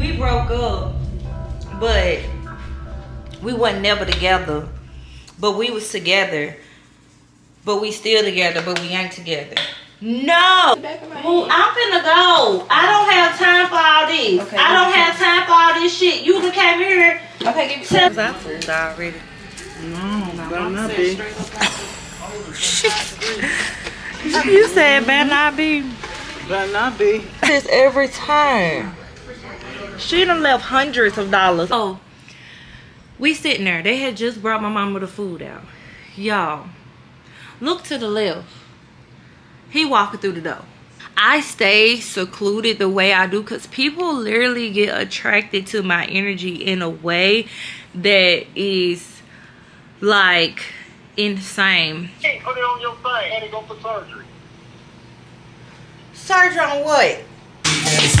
we broke up, but we wasn't never together. But we was together. But we still together, but we ain't together. No. Well, I'm finna go. I don't have time for all this. Okay, I don't okay. have time for all this shit. You done came here. Okay, give me Tell I fooled already. No, better not be. You said better not be. Better not be. This every time. She done left hundreds of dollars. Oh, we sitting there. They had just brought my mama the food out. Y'all, look to the left. He walking through the door. I stay secluded the way I do because people literally get attracted to my energy in a way that is like insane. Hey, put it on your thing. Had to go for surgery. Surgery on what?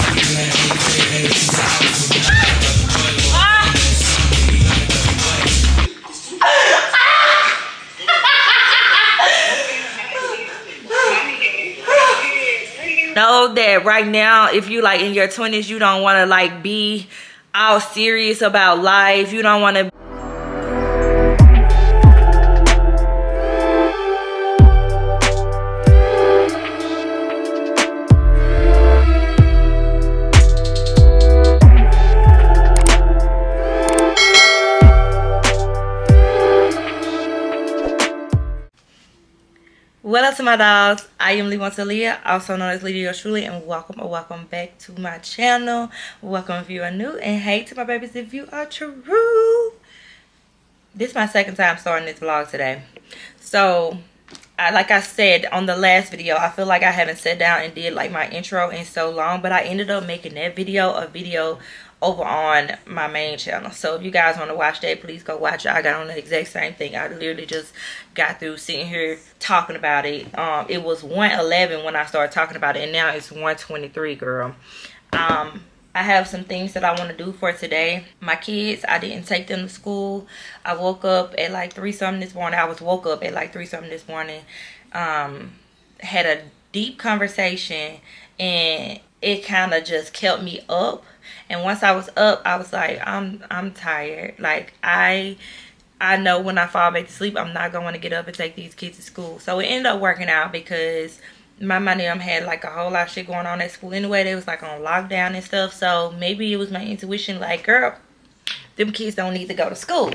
know that right now if you like in your 20s you don't want to like be all serious about life. You don't want to What up to my dogs? I am LeWonta Lea, also known as Lydia Truly, and welcome or welcome back to my channel. Welcome if you are new, and hey to my babies if you are true. This is my second time starting this vlog today. So, I, like I said on the last video, I feel like I haven't sat down and did like my intro in so long, but I ended up making that video a video over on my main channel so if you guys want to watch that please go watch it i got on the exact same thing i literally just got through sitting here talking about it um it was 111 when i started talking about it and now it's 123 girl um I have some things that I want to do for today. My kids, I didn't take them to school. I woke up at like 3 something this morning. I was woke up at like 3 something this morning. Um, had a deep conversation and it kind of just kept me up and once i was up i was like i'm i'm tired. Like i i know when i fall back to sleep i'm not going to get up and take these kids to school. So it ended up working out because my money um had like a whole lot of shit going on at school anyway. They was like on lockdown and stuff. So maybe it was my intuition like girl them kids don't need to go to school.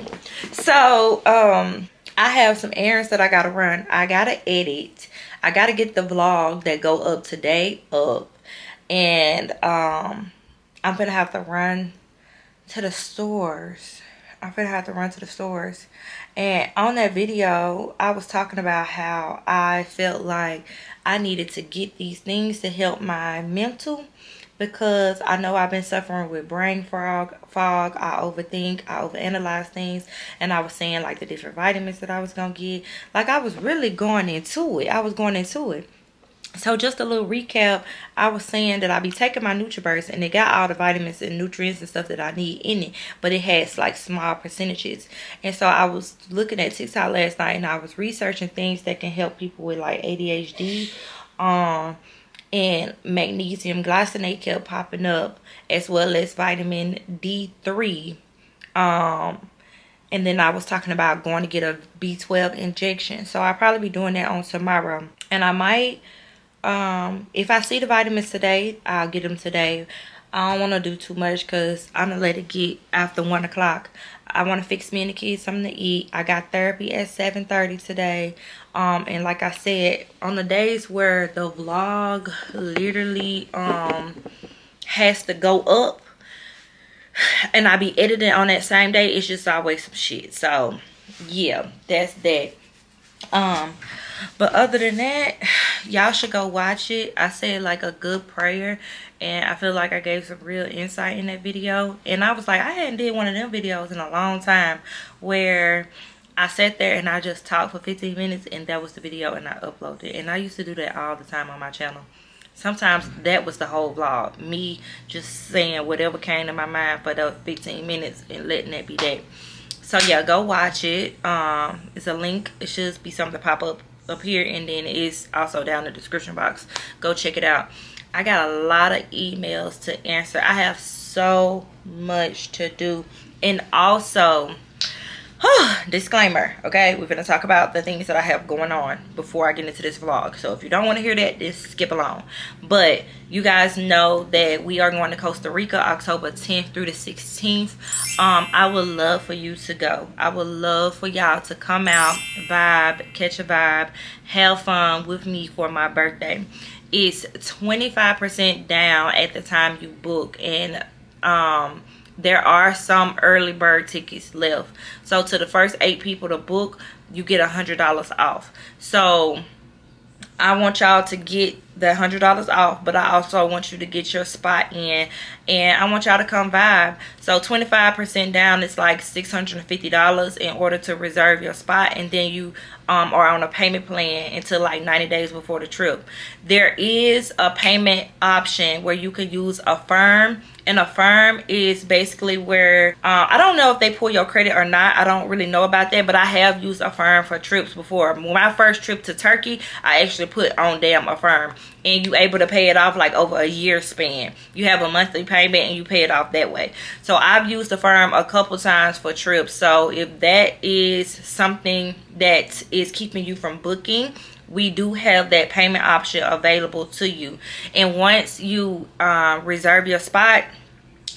So um i have some errands that i gotta run. I gotta edit. I gotta get the vlog that go up today up. And um i'm gonna have to run to the stores i'm gonna have to run to the stores and on that video i was talking about how i felt like i needed to get these things to help my mental because I know I've been suffering with brain fog. Fog. I overthink. I overanalyze things, and I was saying like the different vitamins that I was gonna get. Like I was really going into it. I was going into it. So just a little recap, I was saying that I be taking my NutriBurst and it got all the vitamins and nutrients and stuff that I need in it, but it has like small percentages. And so I was looking at TikTok last night and I was researching things that can help people with like ADHD. Um and magnesium glycinate kept popping up as well as vitamin D3. Um and then I was talking about going to get a B12 injection. So I'll probably be doing that on tomorrow. And I might um if i see the vitamins today i'll get them today. I don't want to do too much because i'm gonna let it get after one o'clock. I want to fix me and the kids something to eat. I got therapy at 7 30 today. Um and like i said on the days where the vlog literally um has to go up and i be editing on that same day it's just always some shit. So yeah that's that. Um but other than that y'all should go watch it. I said like a good prayer and i feel like i gave some real insight in that video. And i was like i hadn't did one of them videos in a long time where i sat there and i just talked for 15 minutes and that was the video and i uploaded and i used to do that all the time on my channel. Sometimes that was the whole vlog me just saying whatever came to my mind for those 15 minutes and letting that be that. So yeah go watch it. Um it's a link. It should be something to pop up up here and then it's also down in the description box. Go check it out. I got a lot of emails to answer. I have so much to do. And also, disclaimer okay? We're going to talk about the things that i have going on before i get into this vlog. So if you don't want to hear that just skip along. But you guys know that we are going to costa rica october 10th through the 16th um i would love for you to go. I would love for y'all to come out vibe catch a vibe have fun with me for my birthday. It's 25 percent down at the time you book and um there are some early bird tickets left. So to the first eight people to book you get a hundred dollars off. So i want y'all to get the hundred dollars off but i also want you to get your spot in and i want y'all to come vibe. So 25 percent down is like 650 dollars in order to reserve your spot and then you um, are on a payment plan until like 90 days before the trip there is a payment option where you could use Affirm and Affirm is basically where uh, I don't know if they pull your credit or not. I don't really know about that, but I have used Affirm for trips before. My first trip to Turkey, I actually put on damn Affirm and you able to pay it off like over a year span. You have a monthly payment and you pay it off that way. So I've used Affirm a couple times for trips. So if that is something that is keeping you from booking, we do have that payment option available to you and once you uh, reserve your spot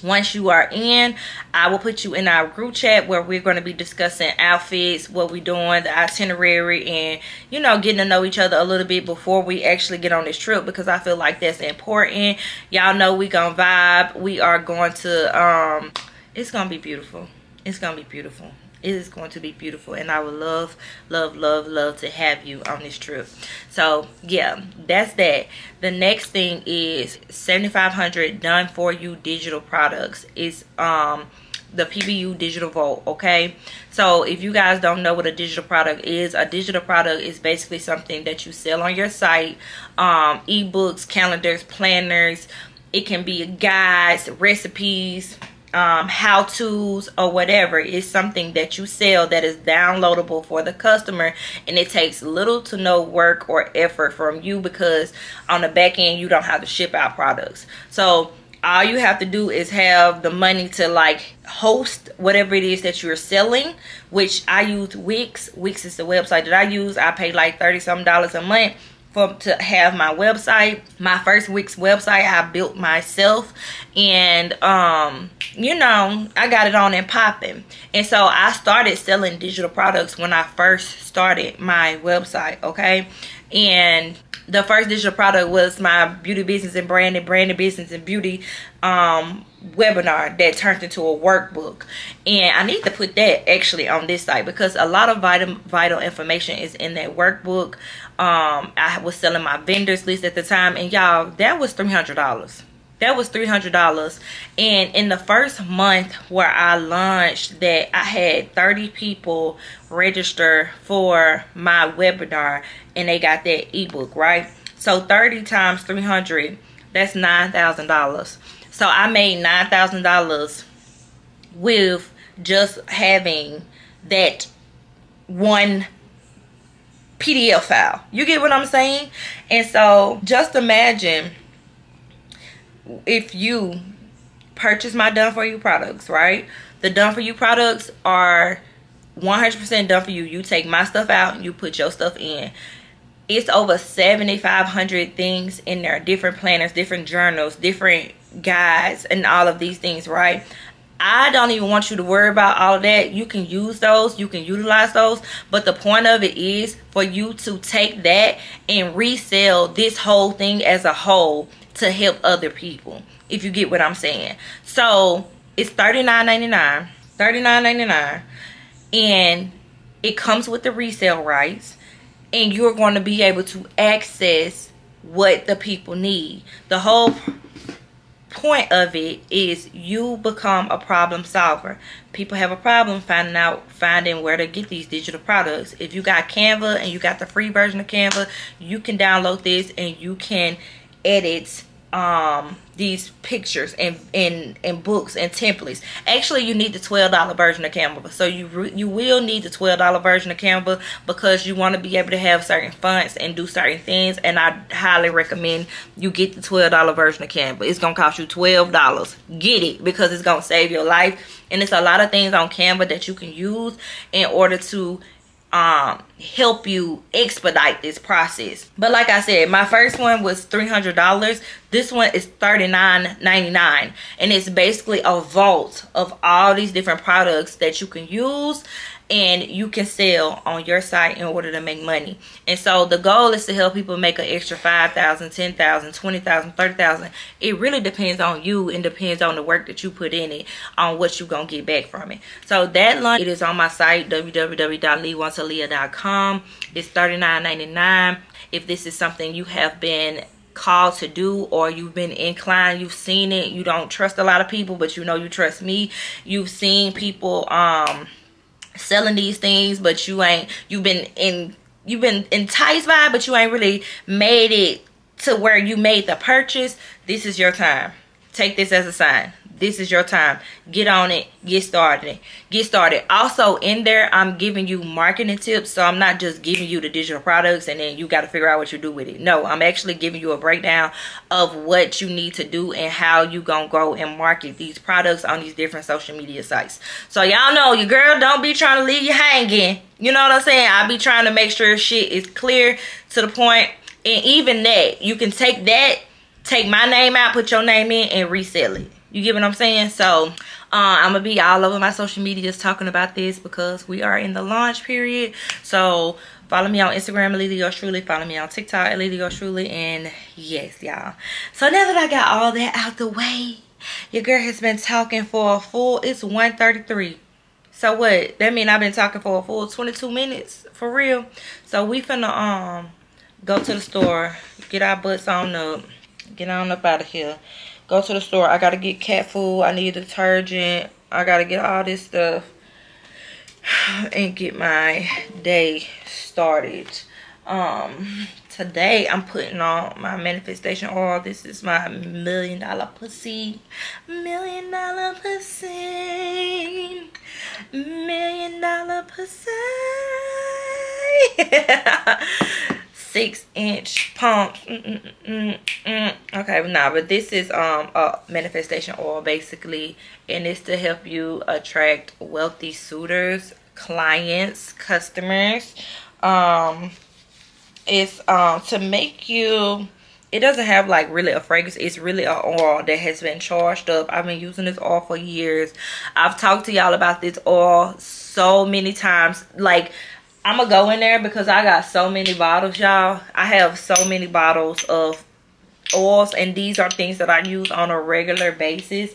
once you are in i will put you in our group chat where we're going to be discussing outfits what we're doing the itinerary and you know getting to know each other a little bit before we actually get on this trip because i feel like that's important. Y'all know we gonna vibe. We are going to um it's gonna be beautiful. It's gonna be beautiful it is going to be beautiful and i would love love love love to have you on this trip. So yeah that's that. The next thing is 7500 done for you digital products. Is um the PBU digital vault okay? So if you guys don't know what a digital product is a digital product is basically something that you sell on your site um ebooks calendars planners. It can be guides recipes um, how to's or whatever is something that you sell that is downloadable for the customer and it takes little to no work or effort from you because on the back end you don't have to ship out products. So all you have to do is have the money to like host whatever it is that you're selling which i use wix. Wix is the website that i use. I pay like 30 some dollars a month for to have my website. My first Wix website i built myself and um you know i got it on and popping. And so i started selling digital products when i first started my website okay? And the first digital product was my beauty business and branding branding business and beauty um webinar that turned into a workbook. And i need to put that actually on this site because a lot of vital vital information is in that workbook. Um i was selling my vendors list at the time and y'all that was 300 dollars that was $300 and in the first month where i launched that i had 30 people register for my webinar and they got that ebook right so 30 times 300 that's nine thousand dollars so i made nine thousand dollars with just having that one PDF file. You get what I'm saying? And so just imagine if you purchase my done for you products, right? The done for you products are 100% done for you. You take my stuff out and you put your stuff in. It's over 7,500 things in there. Different planners, different journals, different guides, and all of these things, right? I don't even want you to worry about all of that. You can use those, you can utilize those, but the point of it is for you to take that and resell this whole thing as a whole to help other people. If you get what I'm saying. So it's $39.99. $39.99. And it comes with the resale rights. And you're going to be able to access what the people need. The whole point of it is you become a problem solver. People have a problem finding out finding where to get these digital products. If you got Canva and you got the free version of Canva, you can download this and you can edit um these pictures and and and books and templates. Actually, you need the twelve dollar version of Canva. So you you will need the twelve dollar version of Canva because you want to be able to have certain fonts and do certain things. And I highly recommend you get the twelve dollar version of Canva. It's gonna cost you twelve dollars. Get it because it's gonna save your life. And it's a lot of things on Canva that you can use in order to um help you expedite this process. But like i said my first one was $300 this one is $39.99 and it's basically a vault of all these different products that you can use and you can sell on your site in order to make money. And so the goal is to help people make an extra 5,000, 10,000, 20,000, 30,000. It really depends on you and depends on the work that you put in it on what you're going to get back from it. So that lunch, it is on my site, www.lewontalea.com. It's $39.99. If this is something you have been called to do or you've been inclined you've seen it you don't trust a lot of people but you know you trust me you've seen people um selling these things, but you ain't you've been in you've been enticed by it, but you ain't really made it to where you made the purchase. This is your time. Take this as a sign this is your time. Get on it. Get started. Get started. Also in there i'm giving you marketing tips. So i'm not just giving you the digital products and then you got to figure out what you do with it. No i'm actually giving you a breakdown of what you need to do and how you gonna go and market these products on these different social media sites. So y'all know your girl don't be trying to leave you hanging. You know what i'm saying? I be trying to make sure shit is clear to the point. And even that you can take that take my name out put your name in and resell it you get what I'm saying? So uh, I'm gonna be all over my social medias talking about this because we are in the launch period. So follow me on Instagram, Alita Yours Truly. Follow me on TikTok, Alita Yours Truly. And yes, y'all. So now that I got all that out the way, your girl has been talking for a full, it's 1.33. So what? That mean I've been talking for a full 22 minutes for real. So we finna um go to the store, get our butts on up, get on up out of here go to the store. I got to get cat food. I need detergent. I got to get all this stuff and get my day started. Um, today I'm putting on my manifestation oil. This is my million dollar pussy. Million dollar pussy. Million dollar pussy. six inch pumps. Mm -mm -mm okay nah but this is um a manifestation oil basically. And it's to help you attract wealthy suitors clients customers. Um it's um to make you it doesn't have like really a fragrance. It's really an oil that has been charged up. I've been using this oil for years. I've talked to y'all about this oil so many times. Like I'm gonna go in there because I got so many bottles, y'all. I have so many bottles of oils and these are things that I use on a regular basis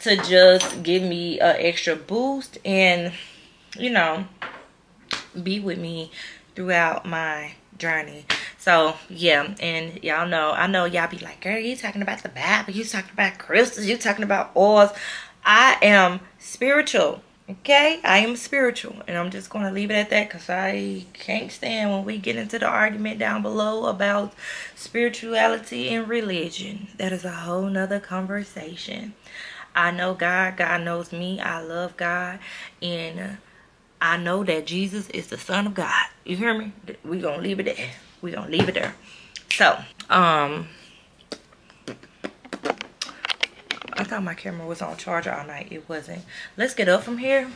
to just give me an extra boost and, you know, be with me throughout my journey. So, yeah, and y'all know, I know y'all be like, girl, you talking about the Bible, you talking about crystals, you talking about oils. I am spiritual okay i am spiritual and i'm just going to leave it at that because i can't stand when we get into the argument down below about spirituality and religion. That is a whole nother conversation. I know god god knows me i love god and i know that jesus is the son of god. You hear me? We're gonna leave it there. We're gonna leave it there. So um I thought my camera was on charger all night. It wasn't. Let's get up from here.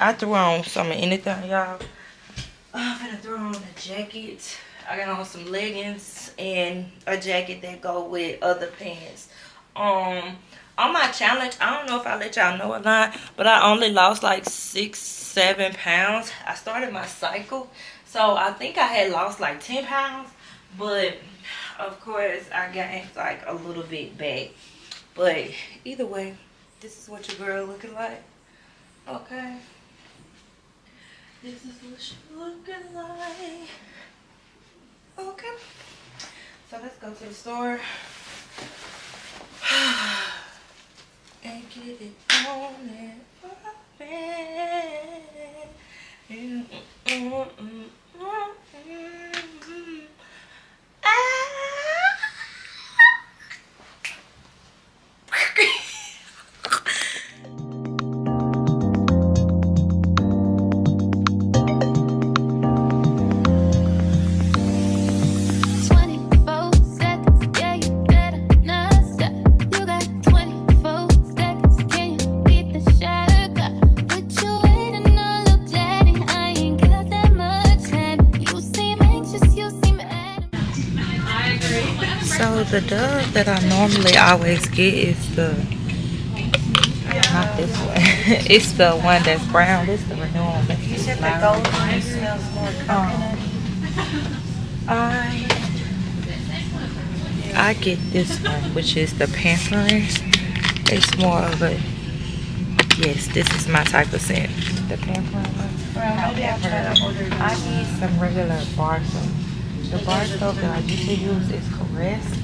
I threw on some of anything, y'all. I'm gonna throw on a jacket. I got on some leggings and a jacket that go with other pants. Um, on my challenge, I don't know if I let y'all know or not, but I only lost like six, seven pounds. I started my cycle, so I think I had lost like 10 pounds, but of course I gained like a little bit back. But either way, this is what your girl looking like. Okay. This is what she looking like. Okay. So let's go to the store. and get it on Mm -mm -mm ah. The Dove that I normally always get is the not this one. it's the one that's brown. This the renewal. You said the gold one smells more coconut. I I get this one, which is the pampering. It's more of a yes. This is my type of scent. The pampering one. Well, I'll try to order I need some regular bar soap. The bar soap that I usually use is Caress.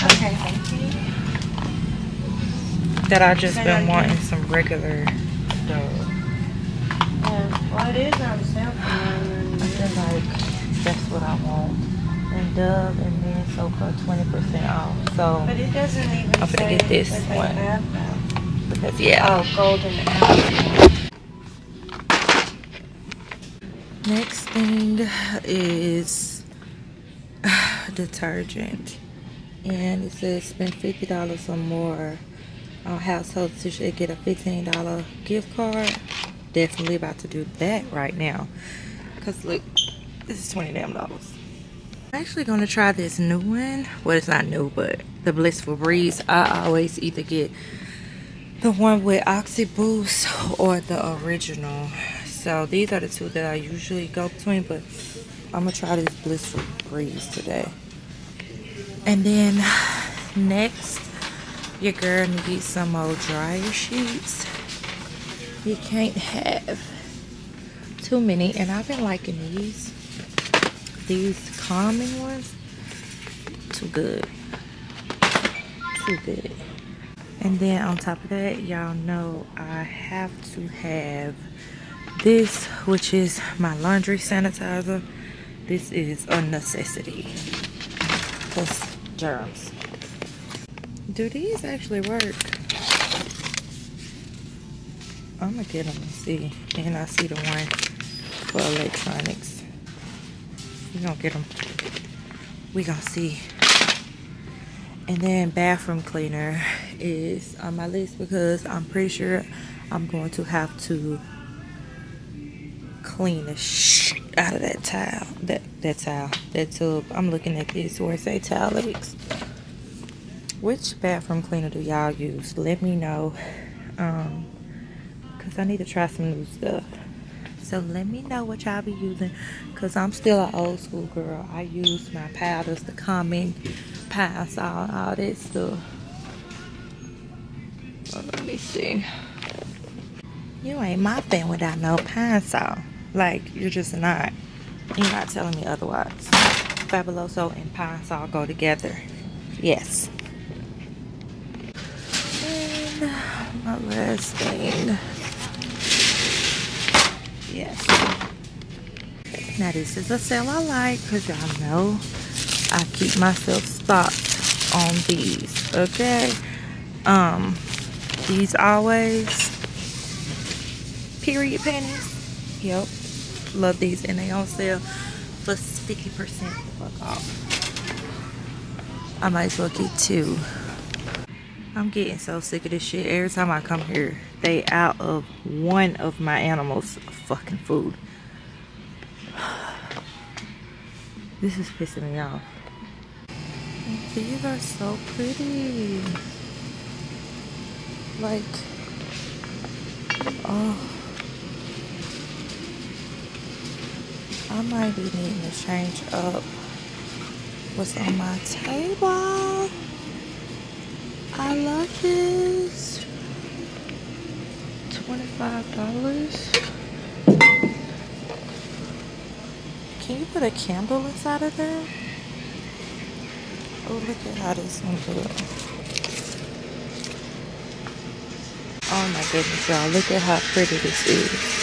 Okay, thank you. That I just been wanting some regular Dove. Yeah, well, it is on sale for I feel like that's what I want. And Dove and for 20% off. So But it doesn't even I'm gonna get this one. have because yeah. Oh, golden apple. Next thing is detergent. And it says spend $50 or more on household so should get a $15 gift card. Definitely about to do that right now. Because look, this is 20 damn dollars. I'm actually going to try this new one. Well, it's not new, but the Blissful Breeze. I always either get the one with Oxy Boost or the original. So these are the two that I usually go between, but I'm gonna try this Blissful Breeze today. And then next, your girl needs some old dryer sheets. You can't have too many, and I've been liking these. These calming ones, too good, too good. And then on top of that, y'all know I have to have this, which is my laundry sanitizer. This is a necessity. Plus germs. Do these actually work? I'm gonna get them and see. And I see the one for electronics. We gonna get them. We gonna see. And then bathroom cleaner is on my list because I'm pretty sure I'm going to have to clean the shit out of that towel. That that towel. That tub. I'm looking at this where it say Tilex. Which bathroom cleaner do y'all use? Let me know. Um, cause I need to try some new stuff. So let me know what y'all be using. Cause I'm still an old school girl. I use my powders, the common pass all, all that stuff. Well, let me see. You ain't mopping without no Pine-Sol. Like, you're just not. You're not telling me otherwise. Fabuloso and pine go together. Yes. And last thing. Yes. Now this is a sale I like because y'all know I keep myself stocked on these. Okay. Um, these always period panties. Yep. Love these and they on sale for 50% fuck off. I might as well get two. I'm getting so sick of this shit. Every time I come here, they out of one of my animals' fucking food. This is pissing me off. These are so pretty. Like, oh. I might be needing to change up what's on my table. I love this. $25. Can you put a candle inside of there? Oh, look at how this one looks. Oh my goodness, y'all. Look at how pretty this is.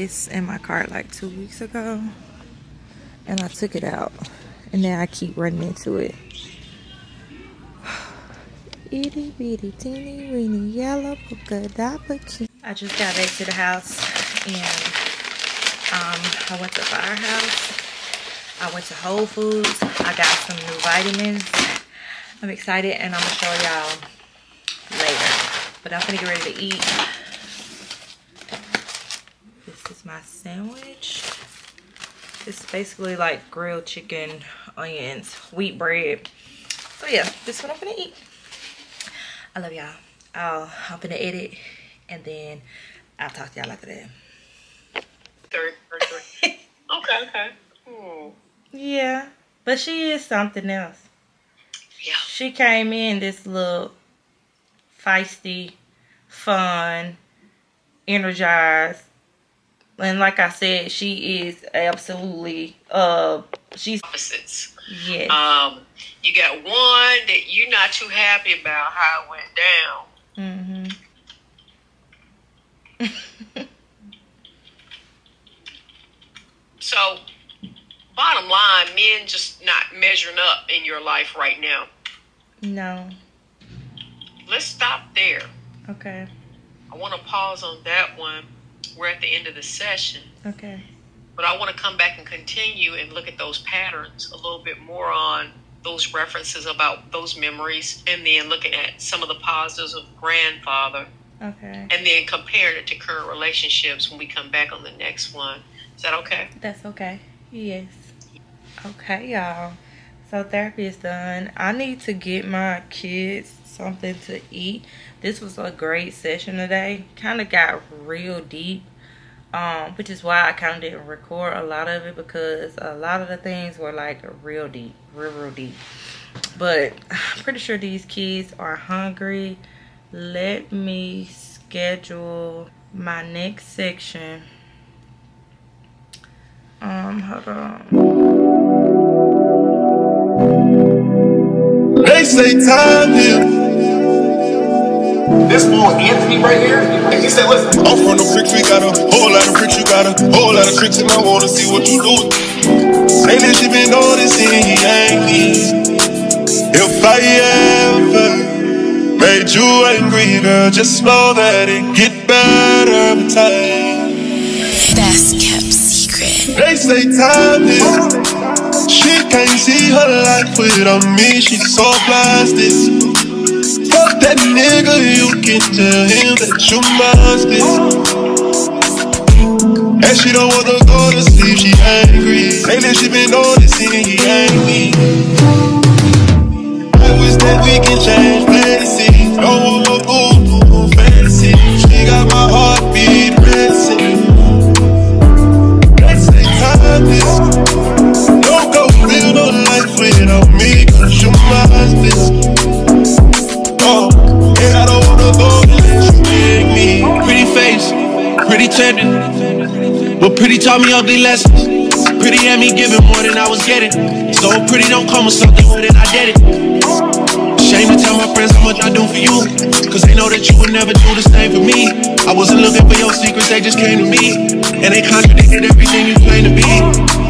This in my cart like two weeks ago and I took it out and now I keep running into it. itty bitty teeny weeny yellow polka dot bikini. I just got back to the house and um, I went to Firehouse. I went to Whole Foods. I got some new vitamins. I'm excited and I'm gonna show y'all later. But I'm gonna get ready to eat. This is my sandwich. It's basically like grilled chicken, onions, wheat bread. So yeah, this is what I'm gonna eat. I love y'all. I'll I'm gonna edit and then I'll talk to y'all after that. Third, third. okay, okay. Hmm. Yeah, but she is something else. Yeah. She came in this little feisty, fun, energized. And like I said, she is absolutely uh she's Opposites. yes. Um, you got one that you're not too happy about how it went down. Mm-hmm. So, bottom line, men just not measuring up in your life right now. No. Let's stop there. Okay. I want to pause on that one. We're at the end of the session, Okay. but I want to come back and continue and look at those patterns a little bit more on those references about those memories, and then looking at some of the positives of grandfather, Okay. and then comparing it to current relationships when we come back on the next one. Is that okay? That's okay. Yes. Okay, y'all. So therapy is done. I need to get my kids something to eat. This was a great session today. Kind of got real deep. Um, which is why I kind of didn't record a lot of it because a lot of the things were like real deep, real, real deep. But I'm pretty sure these kids are hungry. Let me schedule my next section. Um, hold on. They say time heals. This fool Anthony right here, he said, listen, I'm from the bricks, we got a whole lot of bricks, you got a whole lot of tricks, and I wanna see what you do. Lately she been noticing he ain't me. If I ever made you angry, girl, just know that it get better with time. Best kept secret. They say time is. She can't see her life without me, she's so plastic. That nigga, you can tell him that you must monsters. And she don't wanna go to sleep, she angry. Lately she been noticing he ain't me. I wish that we can change places. Don't want boo boo fantasy. She got my heartbeat racing. They say time is. Don't go live no life without me, cause you my husband. Pretty tempting. But pretty taught me ugly lessons. Pretty had me giving more than I was getting. So pretty don't come with something more than I did it. Shame to tell my friends how much I do for you. Cause they know that you would never do the same for me. I wasn't looking for your secrets, they just came to me. And they contradicted everything you claim to be.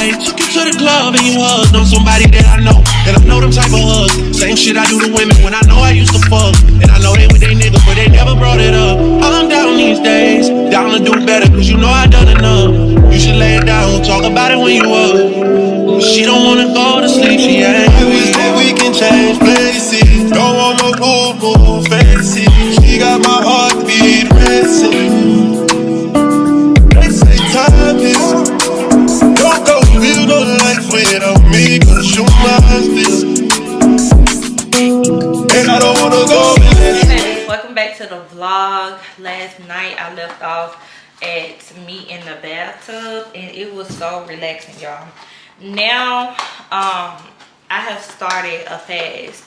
I took you to the club and you hugged on somebody that I know. And I know them type of hugs. Same shit I do to women when I know I used to fuck. And I know they with they niggas, but they never brought it up. I'm down these days, down to do better, cause you know I done enough. You should lay it down, talk about it when you up. She don't wanna go to sleep, she I wish that we can change places. Don't want no boo boo fantasy. She got my heartbeat racing. Welcome back to the vlog. Last night I left off at me in the bathtub and it was so relaxing, y'all. Now, um, I have started a fast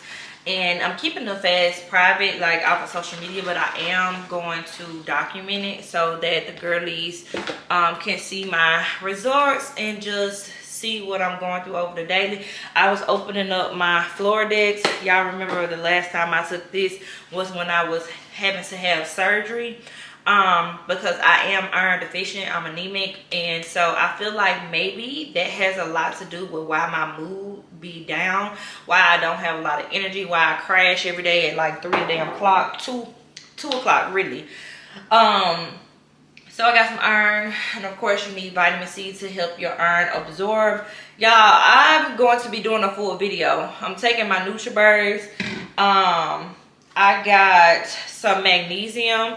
and I'm keeping the fast private, like off of social media, but I am going to document it so that the girlies um, can see my results and just see what I'm going through over the daily. I was opening up my Floradix. Y'all remember the last time I took this was when I was having to have surgery. um because i am iron deficient i'm anemic and so i feel like maybe that has a lot to do with why my mood be down why i don't have a lot of energy why i crash every day at like three damn o'clock two two o'clock really um so I got some iron, and of course you need vitamin C to help your iron absorb. Y'all, I'm going to be doing a full video. I'm taking my NutriBurst. Um, I got some magnesium.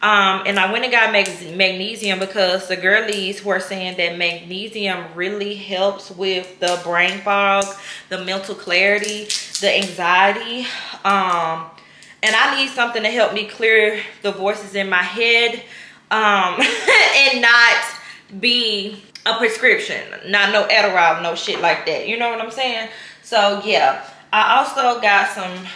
Um, and I went and got mag magnesium because the girlies were saying that magnesium really helps with the brain fog, the mental clarity, the anxiety. Um, and I need something to help me clear the voices in my head um, and not be a prescription. Not no Adderall, no shit like that. You know what I'm saying? So yeah, I also got some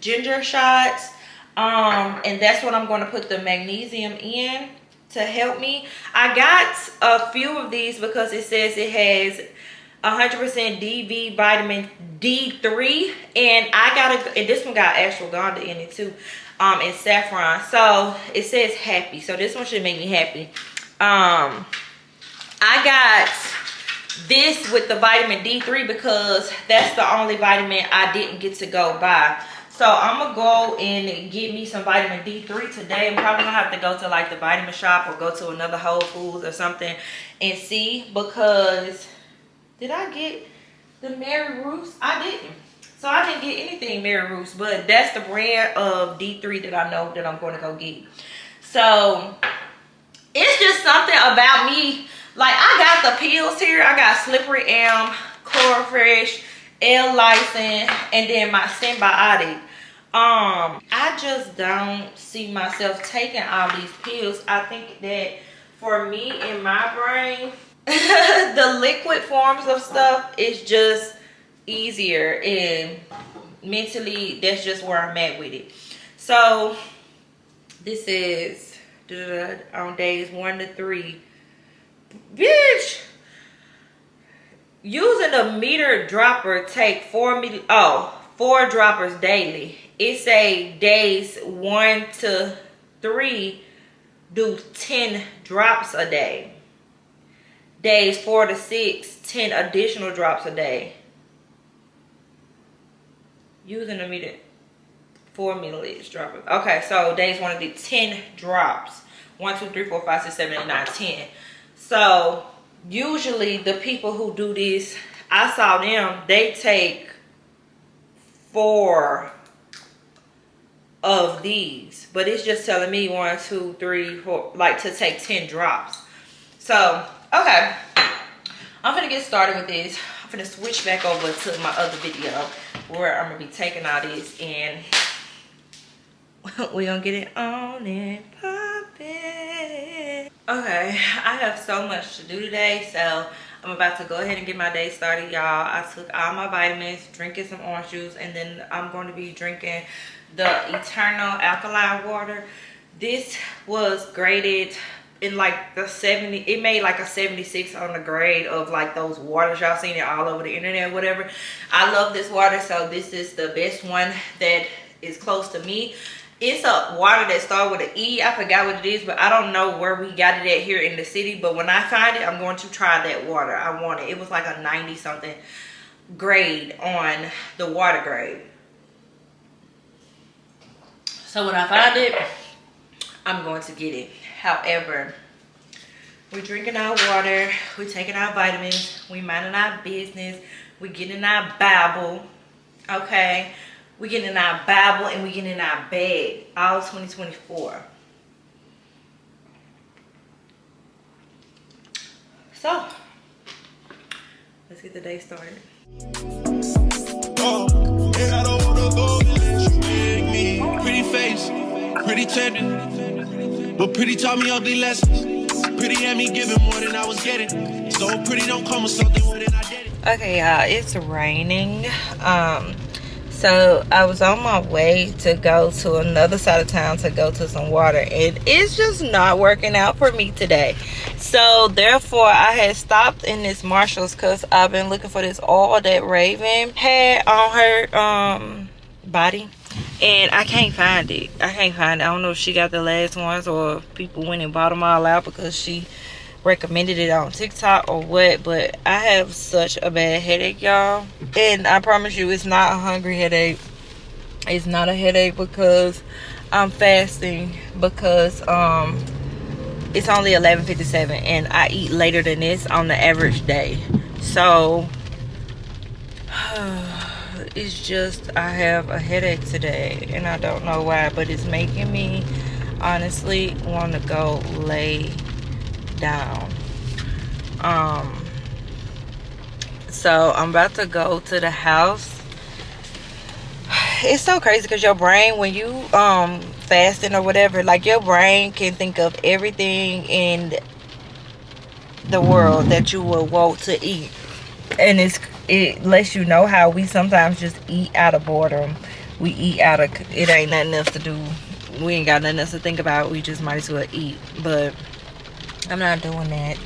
ginger shots. Um, and that's what I'm going to put the magnesium in to help me. I got a few of these because it says it has 100% DV vitamin D3 and I got a and this one got ashwagandha in it too um and saffron. So it says happy. So this one should make me happy. Um i got this with the vitamin d3 because that's the only vitamin i didn't get to go buy. So i'm gonna go and get me some vitamin d3 today. I'm probably gonna have to go to like the vitamin shop or go to another whole foods or something and see because did i get the mary ruths i didn't so I didn't get anything Mary Ruth's, but that's the brand of D3 that I know that I'm going to go get. So it's just something about me. Like I got the pills here. I got Slippery Elm, Chlorofresh, L-Lysine, and then my Synbiotic. Um, I just don't see myself taking all these pills. I think that for me in my brain, the liquid forms of stuff is just easier and mentally that's just where i'm at with it. So this is on days one to three. Bitch! Using a meter dropper take four oh four droppers daily. It say days one to three do 10 drops a day. Days four to six 10 additional drops a day using a meter four milliliters droppers. Okay, so days one to do 10 drops. One, two, three, four, five, six, seven, eight, nine, ten. So usually the people who do this, I saw them, they take four of these. But it's just telling me one, two, three, four, like to take 10 drops. So, okay. I'm gonna get started with this. Gonna switch back over to my other video where I'm gonna be taking all this and we gonna get it on and. Okay, I have so much to do today, so I'm about to go ahead and get my day started, y'all. I took all my vitamins, drinking some orange juice, and then I'm going to be drinking the Eternal Alkaline Water. This was graded in like the 70 it made like a 76 on the grade of like those waters y'all seen it all over the internet whatever i love this water so this is the best one that is close to me it's a water that starts with an E. I forgot what it is, but I don't know where we got it at here in the city. But when I find it, I'm going to try that water. I want it. It was like a 90 something grade on the water grade. So when I find it, I'm going to get it. However, we're drinking our water, we're taking our vitamins, We're minding our business, We're getting our Bible, okay? We're getting our Bible and we're getting our bag, all 2024. So, let's get the day started. Pretty face, pretty tempting, but pretty taught me ugly lessons. Pretty had me giving more than I was getting. So pretty don't come with something than I did it. Okay, y'all, it's raining. Um, so I was on my way to go to another side of town to go to some water and it's just not working out for me today so therefore I had stopped in this Marshalls because I've been looking for this all that Raven had on her um body and I can't find it. I can't find it. I don't know if she got the last ones or if people went and bought them all out because she recommended it on TikTok or what. But I have such a bad headache, y'all. And I promise you, it's not a hungry headache. It's not a headache because I'm fasting because um it's only 11:57 and I eat later than this on the average day. So it's just I have a headache today and I don't know why, but it's making me honestly want to go lay down. Um so I'm about to go to the house. It's so crazy because your brain when you um fasting or whatever, like your brain can think of everything in the world that you will want to eat. And it's it lets you know how we sometimes just eat out of boredom. We eat out of it ain't nothing else to do. We ain't got nothing else to think about. We just might as well eat. But I'm not doing that.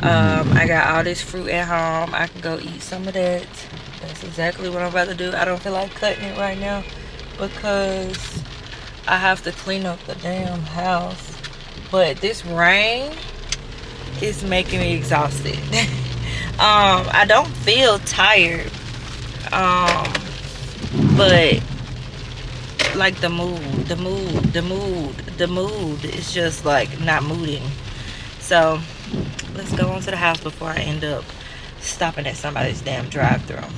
Um, I got all this fruit at home. I can go eat some of that. That's exactly what I'm about to do. I don't feel like cutting it right now because I have to clean up the damn house. But this rain is making me exhausted. um, I don't feel tired. Um, but like the mood, the mood, the mood, the mood is just like not moving. So let's go on to the house before I end up stopping at somebody's damn drive-through.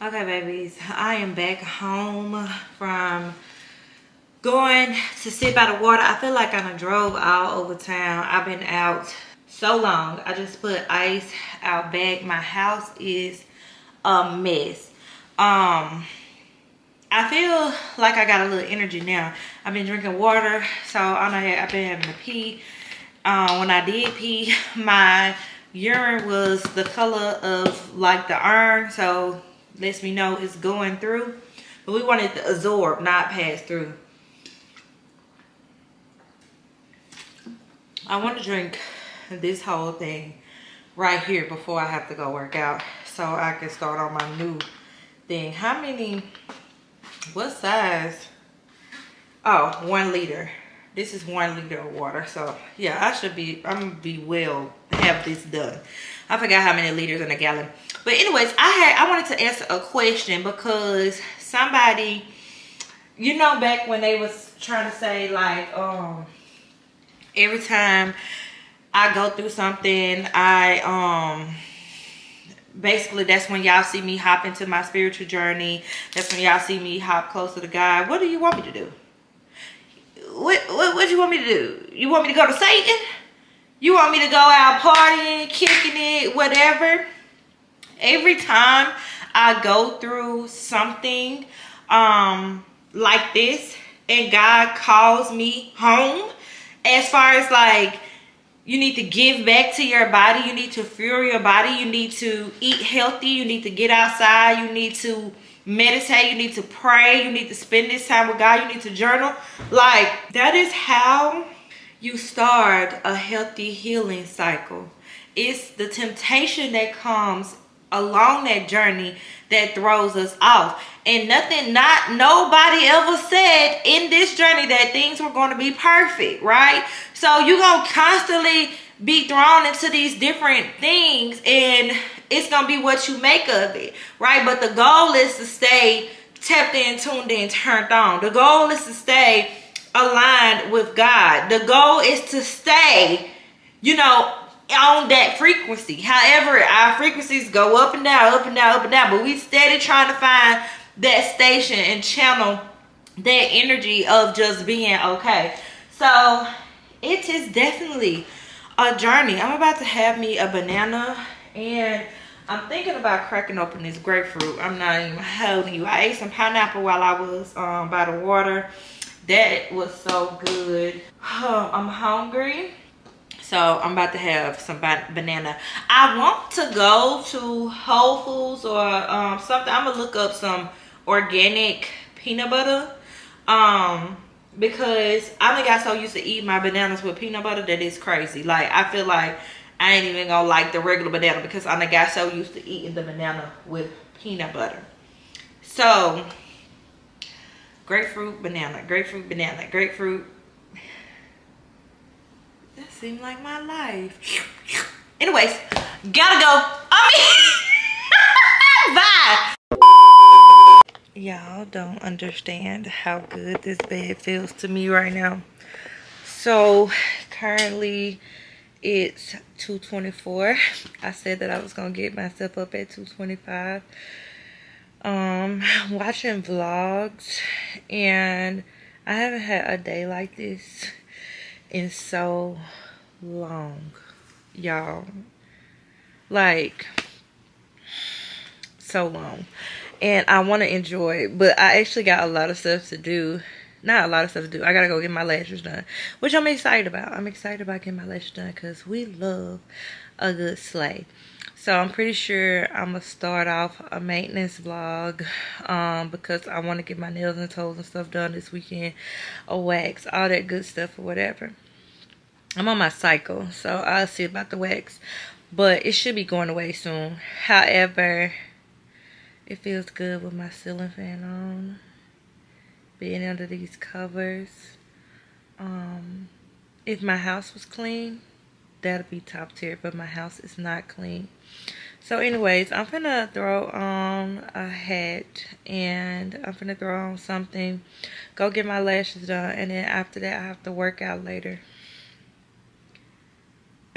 Okay, babies, I am back home from going to sit by the water. I feel like I drove all over town. I've been out so long. I just put ice out back. My house is a mess. Um, I feel like I got a little energy now. I've been drinking water, so I know I've been having to pee. Um, when I did pee, my urine was the color of like the iron, so lets me know it's going through. But we want it to absorb, not pass through. I want to drink this whole thing right here before I have to go work out so I can start on my new thing. How many, what size? Oh, one liter. This is one liter of water. So yeah, I should be, I'm gonna be well, have this done. I forgot how many liters in a gallon. But anyways, I had I wanted to answer a question because somebody, you know, back when they was trying to say like, um, every time I go through something, I um basically that's when y'all see me hop into my spiritual journey. That's when y'all see me hop closer to God. What do you want me to do? What what what do you want me to do? You want me to go to Satan? You want me to go out partying, kicking it, whatever? Every time I go through something um like this and God calls me home, as far as like you need to give back to your body, you need to fuel your body, you need to eat healthy, you need to get outside, you need to meditate, you need to pray, you need to spend this time with God, you need to journal. Like that is how you start a healthy healing cycle. It's the temptation that comes along that journey that throws us off. And nothing, not nobody ever said in this journey that things were going to be perfect, right? So you're going to constantly be thrown into these different things and it's to be what you make of it, right? But the goal is to stay tapped in, tuned in, turned on. The goal is to stay aligned with God. The goal is to stay, you know, on that frequency. However, our frequencies go up and down, up and down, up and down, but we steady trying to find that station and channel that energy of just being okay. So it is definitely a journey. I'm about to have me a banana and I'm thinking about cracking open this grapefruit. I'm not even holding you. I ate some pineapple while I was um, by the water. That was so good. I'm hungry. So I'm about to have some banana. I want to go to Whole Foods or um, something. I'm gonna look up some organic peanut butter. Um, because I think got so used to eat my bananas with peanut butter that it's crazy. Like I feel like I ain't even gonna like the regular banana because I done got so used to eating the banana with peanut butter. So grapefruit, banana, grapefruit, banana, grapefruit. That seemed like my life. Anyways, gotta go. I mean, bye y'all don't understand how good this bed feels to me right now. So currently it's 224 i said that i was gonna get myself up at 225 um watching vlogs and i haven't had a day like this in so long y'all. Like so long and I want to enjoy. But I actually got a lot of stuff to do. Not a lot of stuff to do. I got to go get my lashes done, which I'm excited about. I'm excited about getting my lashes done because we love a good slay. So I'm pretty sure I'm going to start off a maintenance vlog um, because I want to get my nails and toes and stuff done this weekend. A wax, all that good stuff or whatever. I'm on my cycle, so I'll see about the wax. But it should be going away soon. However, it feels good with my ceiling fan on. Being under these covers. Um, if my house was clean, that'd be top tier. But my house is not clean. So anyways, I'm gonna throw on a hat and I'm gonna throw on something. Go get my lashes done. And then after that, I have to work out later.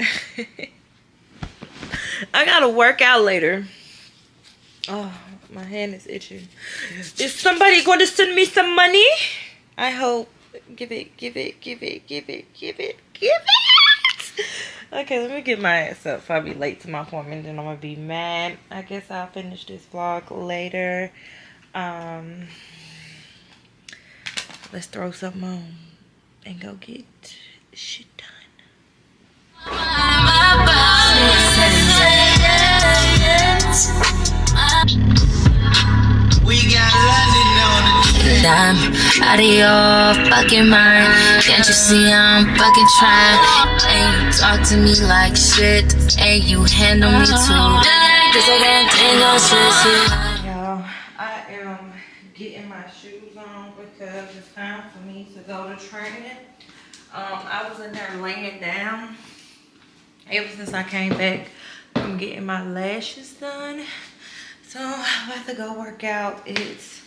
I gotta work out later. Oh, my hand is itching. Is somebody going to send me some money? I hope. Give it, give it, give it, give it, give it, give it. Okay, let me get my ass up if I be late to my appointment. Then I'm to be mad. I guess I'll finish this vlog later. Um, let's throw something on and go get shit done. I'm out of your fucking mind. Can't you see I'm fucking trying? And you talk to me like shit, and you handle me too. Cause I can't take no shit. Y'all, I am getting my shoes on because it's time for me to go to training. Um, I was in there laying down ever since I came back from getting my lashes done. So I'm about to go work out. It's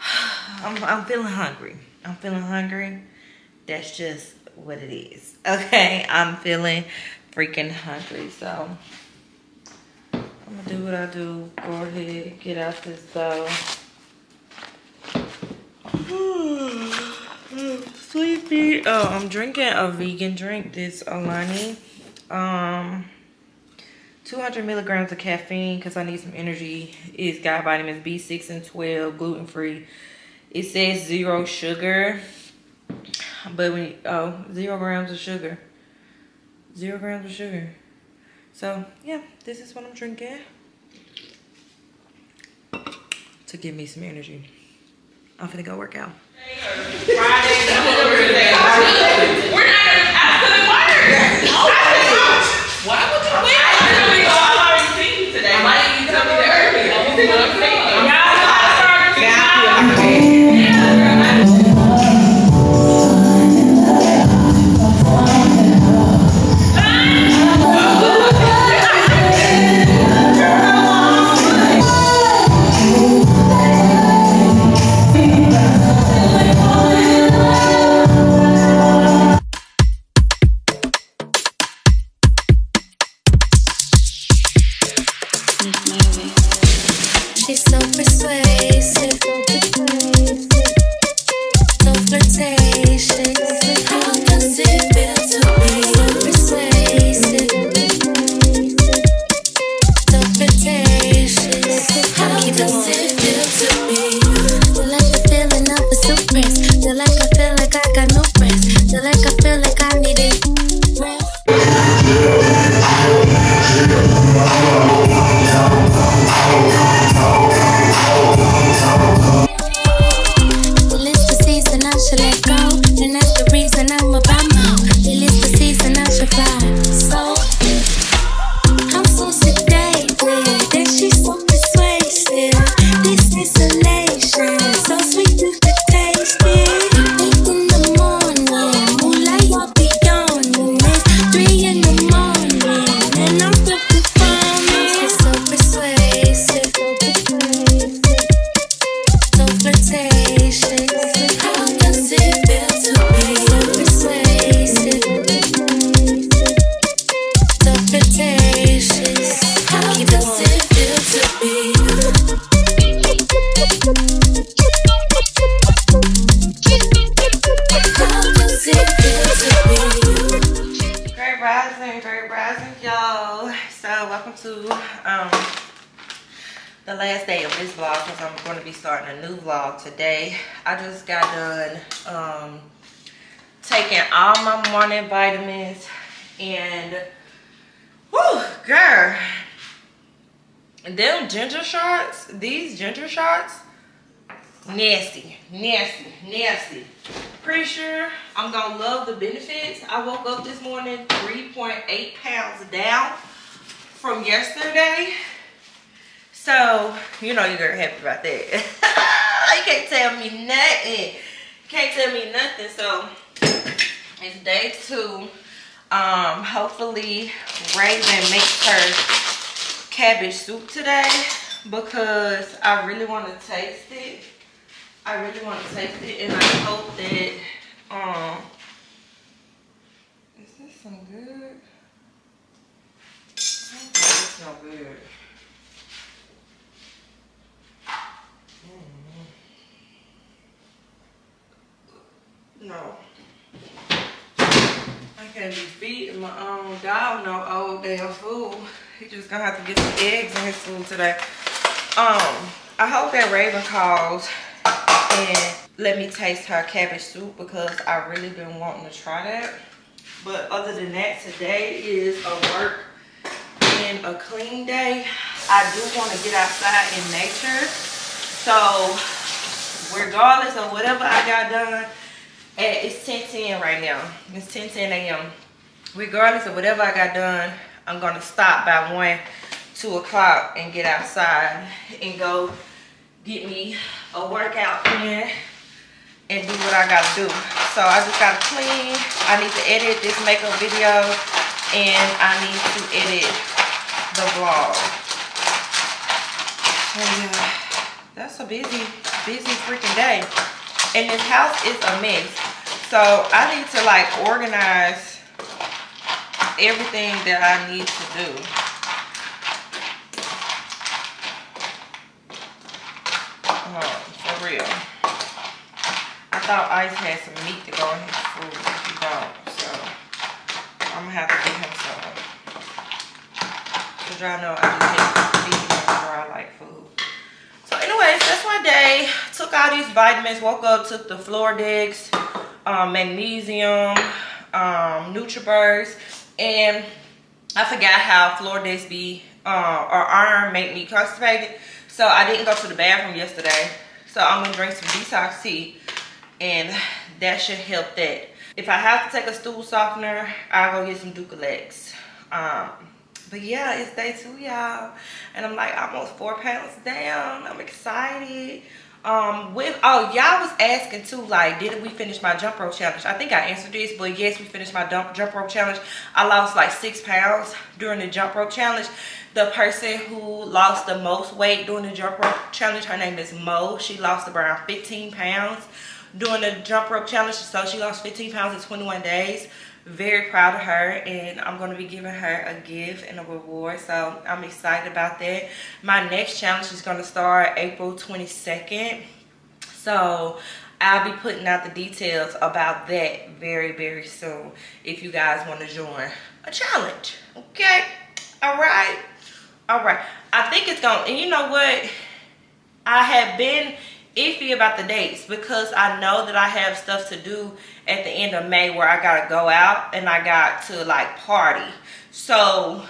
I'm, I'm feeling hungry. I'm feeling hungry. That's just what it is. Okay, I'm feeling freaking hungry. So I'm gonna do what I do. Go ahead, get out this though. Sleepy. Oh, I'm drinking a vegan drink. This Alani. Um 200 milligrams of caffeine because I need some energy. It's got vitamins B6 and 12, gluten free. It says zero sugar, but when you, oh, zero grams of sugar. Zero grams of sugar. So, yeah, this is what I'm drinking to give me some energy. I'm gonna go work out. Why would you wait? I already seen you today. Why didn't you tell me that earlier? You see what I'm saying? Last day of this vlog because i'm going to be starting a new vlog today. I just got done um taking all my morning vitamins and whoo girl. Them ginger shots these ginger shots nasty nasty nasty. Pretty sure i'm gonna love the benefits. I woke up this morning 3.8 pounds down from yesterday so you know you're happy about that. You can't tell me nothing. Can't tell me nothing. So it's day two. Um hopefully raven makes her cabbage soup today because i really want to taste it. I really want to taste it and I hope that um is this some good? I don't good. Mm-hmm. No. I can't be feeding my own dog no old damn food. He just gonna have to get some eggs in his food today. Um, I hope that Raven calls and let me taste her cabbage soup because I really been wanting to try that. But other than that, today is a work and a clean day. I do want to get outside in nature. So regardless of whatever I got done, it's 10 10 right now. It's 10 10 a.m. Regardless of whatever I got done, I'm to stop by 1, 2 o'clock and get outside and go get me a workout in and do what I gotta do. So I just gotta clean. I need to edit this makeup video and I need to edit the vlog. That's a busy, busy freaking day. And this house is a mess. So I need to like organize everything that I need to do. Oh, for real. I thought Ice had some meat to go in his food, he don't. So I'm gonna have to get him some. Cause y'all know I just hate feeding him dry like food. So anyways, that's my day. Took all these vitamins, woke up, took the Floradix, um, magnesium, um, and I forgot how Floradix be uh, or iron make me constipated. So I didn't go to the bathroom yesterday. So I'm gonna drink some detox tea and that should help that. If I have to take a stool softener, I'll go get some Dulcolax. Um, but yeah, it's day two, y'all. And I'm like almost four pounds down. I'm excited. Um, with oh y'all was asking too, like, did we finish my jump rope challenge? I think I answered this, but yes, we finished my jump jump rope challenge. I lost like six pounds during the jump rope challenge the person who lost the most weight during the jump rope challenge her name is mo she lost around 15 pounds during the jump rope challenge so she lost 15 pounds in 21 days very proud of her and i'm going to be giving her a gift and a reward so i'm excited about that my next challenge is going to start april 22nd so I'll be putting out the details about that very, very soon if you guys want to join a challenge. Okay? All right all right i think it's gonna and you know what i have been iffy about the dates because i know that i have stuff to do at the end of may where i gotta go out and i got to like party. So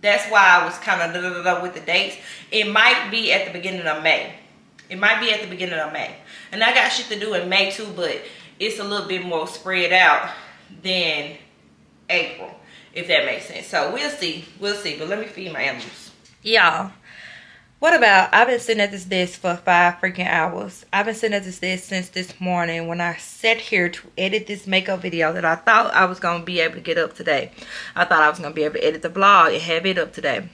that's why i was kind of with the dates. It might be at the beginning of may. It might be at the beginning of may. And i got shit to do in may too but it's a little bit more spread out than april if that makes sense. So we'll see. We'll see. But let me feed my animals. Y'all what about i've been sitting at this desk for five freaking hours. I've been sitting at this desk since this morning when i sat here to edit this makeup video that i thought i was going to be able to get up today. I thought i was going to be able to edit the vlog and have it up today.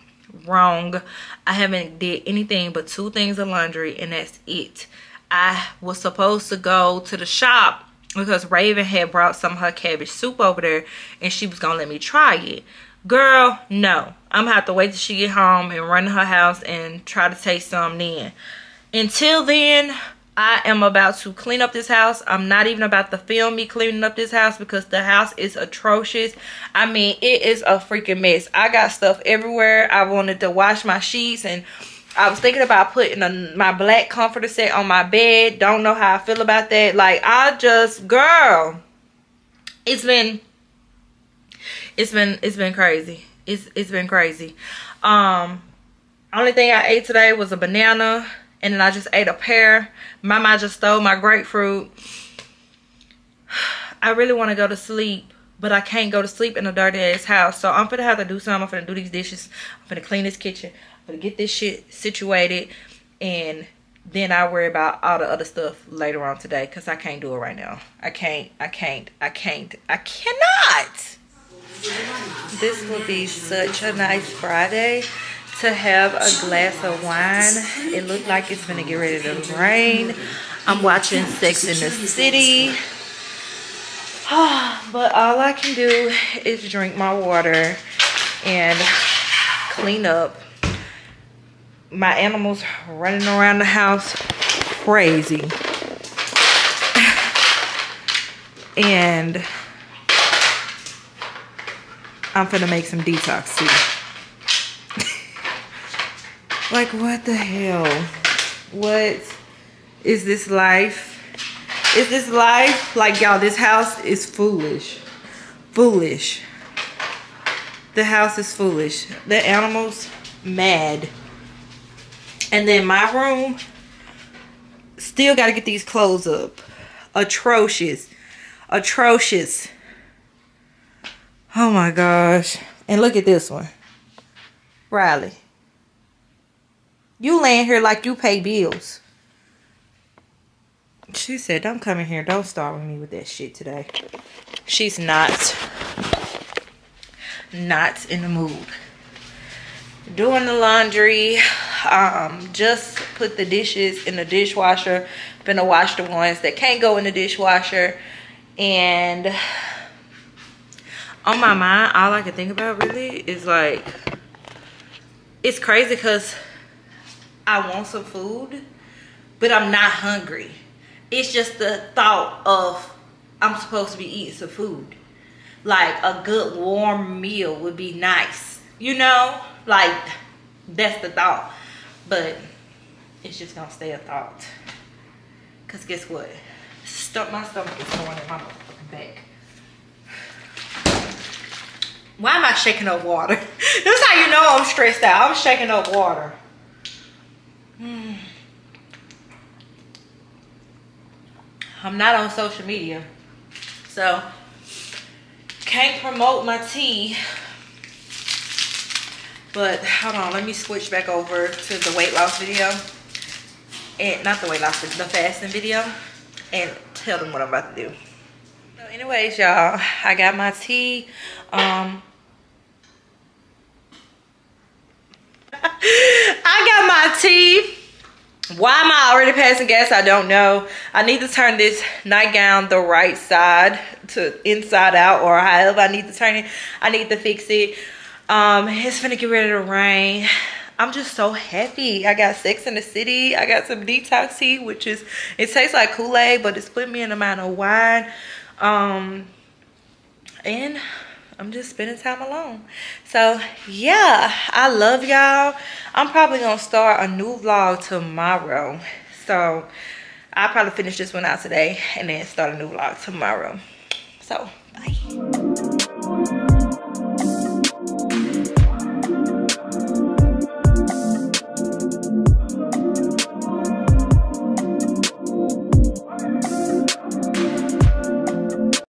Wrong. I haven't did anything but two things of laundry and that's it. I was supposed to go to the shop because raven had brought some of her cabbage soup over there and she was gonna let me try it Girl, no. I'm gonna have to wait till she get home and run to her house and try to taste some then. Until then, I am about to clean up this house. I'm not even about to film me cleaning up this house because the house is atrocious. I mean, it is a freaking mess. I got stuff everywhere. I wanted to wash my sheets and I was thinking about putting a, my black comforter set on my bed. Don't know how I feel about that. Like, I just, girl, it's been, it's been, it's been crazy. It's, it's been crazy. Um, only thing I ate today was a banana and then I just ate a pear. Mama just stole my grapefruit. I really want to go to sleep, but I can't go to sleep in a dirty ass house. So I'm gonna have to do something. I'm gonna do these dishes. I'm gonna clean this kitchen. I'm gonna get this shit situated, and then I worry about all the other stuff later on today because I can't do it right now. I can't. I can't. I can't. I cannot. This will be such a nice Friday to have a glass of wine. It looked like it's gonna get ready to rain. I'm watching Sex in the City. Ah, but all I can do is drink my water and clean up. My animals running around the house crazy. and I'm gonna make some detox tea. Like, what the hell? What is this life? Is this life? Like, y'all, this house is foolish. Foolish. The house is foolish. The animals, mad. And then my room, still got to get these clothes up. Atrocious. Atrocious. Oh my gosh. And look at this one. Riley. You laying here like you pay bills. She said, don't come in here. Don't start with me with that shit today. She's not, not in the mood. Doing the laundry. Um, just put the dishes in the dishwasher. Gonna wash the ones that can't go in the dishwasher. And on my mind, all I can think about really is like, it's crazy because I want some food, but I'm not hungry. It's just the thought of I'm supposed to be eating some food. Like a good warm meal would be nice. You know? Like that's the thought. But it's just gonna stay a thought. Cause guess what? Stuff my stomach is going in my back. Why am I shaking up water? This is how you know I'm stressed out. I'm shaking up water. Hmm. I'm not on social media. So, can't promote my tea. But hold on, let me switch back over to the weight loss video. And not the weight loss, the fasting video. And tell them what I'm about to do. Anyways, y'all, I got my tea. Um, I got my tea why am I already passing gas? I don't know. I need to turn this nightgown the right side to inside out or however I need to turn it. I need to fix it. Um, it's gonna get ready to rain. I'm just so happy. I got Sex in the City. I got some detox tea, which is, it tastes like Kool-Aid, but it's put me in a amount of wine. Um, and I'm just spending time alone. So yeah, I love y'all. I'm probably gonna start a new vlog tomorrow. So I'll probably finish this one out today and then start a new vlog tomorrow. So bye.